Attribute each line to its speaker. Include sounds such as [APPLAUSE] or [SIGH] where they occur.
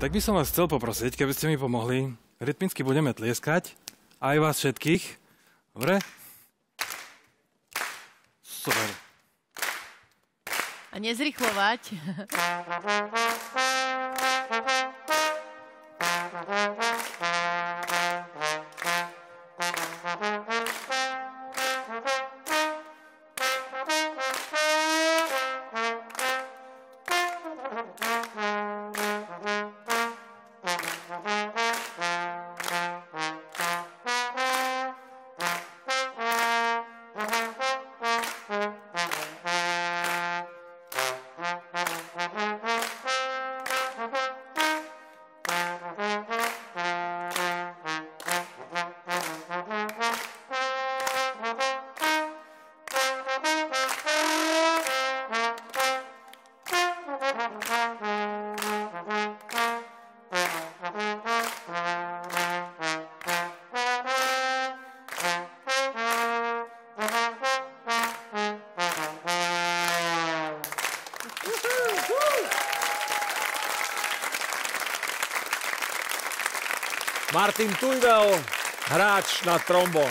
Speaker 1: Tak by som vás chcel poprosiť, keby ste mi pomohli. Rytmicky budeme tlieskať. Aj vás všetkých. Dobre? Super.
Speaker 2: A nezrychlovať. [LAUGHS]
Speaker 3: Martin Tujvel, hráč na trombón.